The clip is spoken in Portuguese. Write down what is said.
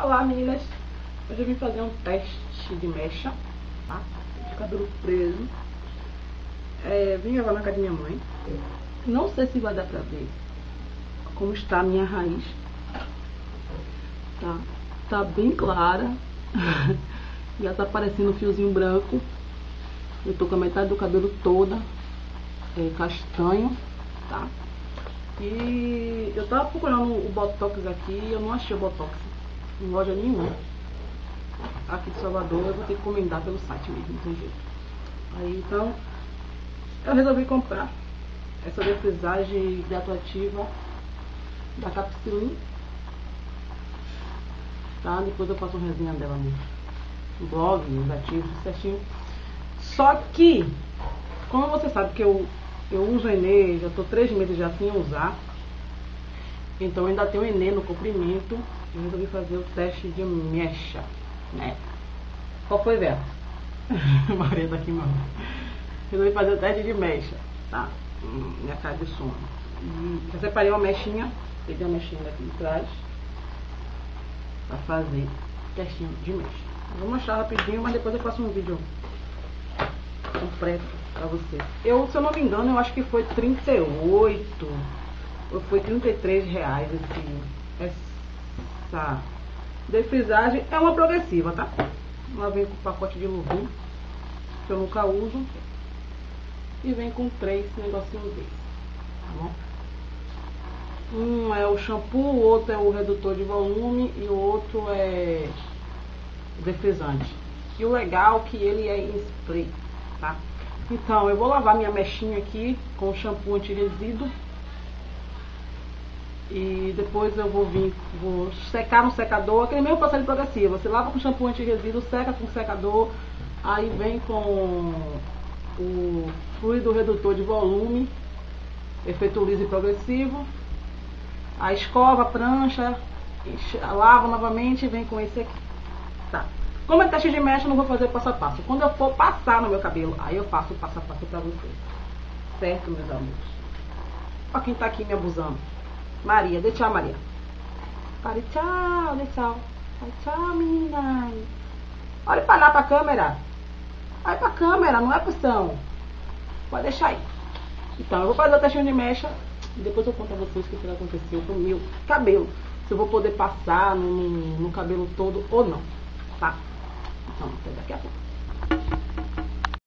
Olá meninas, hoje eu vim fazer um teste de mecha, tá? De cabelo preso. É, vim levar na casa da minha mãe. Não sei se vai dar pra ver como está a minha raiz. Tá, tá bem clara. Já tá aparecendo um fiozinho branco. Eu tô com a metade do cabelo toda é, castanho, tá? E eu tava procurando o Botox aqui e eu não achei o Botox em loja nenhuma. Aqui de Salvador eu vou ter que encomendar pelo site mesmo, não tem jeito. Aí então eu resolvi comprar essa defrisagem hidratativa da Capsilin. Tá? Depois eu faço uma resenha dela no blog, nos ativos, certinho. Só que, como você sabe que eu, eu uso Enê, já tô três meses já sem usar. Então ainda tenho Enê no comprimento eu resolvi fazer o teste de mecha, né? Qual foi, Vera? Maria tá aqui, mano. Resolvi fazer o teste de mecha, tá? Minha cara de sono. Eu separei uma mechinha, peguei a mechinha daqui de trás, pra fazer o testinho de mecha. Eu vou mostrar rapidinho, mas depois eu faço um vídeo completo pra vocês. Eu, se eu não me engano, eu acho que foi 38 ou foi 33 reais esse, essa defrisagem é uma progressiva, tá? Ela vem com pacote de luvinha, que eu nunca uso. E vem com três negocinhos desses, tá bom? Um é o shampoo, o outro é o redutor de volume e o outro é defrisante. E o legal é que ele é em spray, tá? Então, eu vou lavar minha mechinha aqui com shampoo anti-resíduo e depois eu vou vir, vou secar no secador, aquele mesmo processo progressivo. Você lava com shampoo anti-resíduo, seca com secador, aí vem com o fluido redutor de volume, efeito liso e progressivo, a escova, a prancha, lava novamente e vem com esse aqui. Tá. Como é teste de mecha, eu não vou fazer passo a passo. Quando eu for passar no meu cabelo, aí eu faço o passo a passo pra vocês. Certo, meus amigos? Olha quem tá aqui me abusando. Maria, dê tchau, Maria. Pare, tchau, dê tchau. Pare, tchau. Olha pra lá pra câmera. Olha pra câmera, não é pressão. Pode deixar aí. Então, eu vou fazer o testinho de mecha e depois eu conto a vocês o que vai acontecer com o meu cabelo. Se eu vou poder passar no, no, no cabelo todo ou não, tá? Então, até daqui a pouco.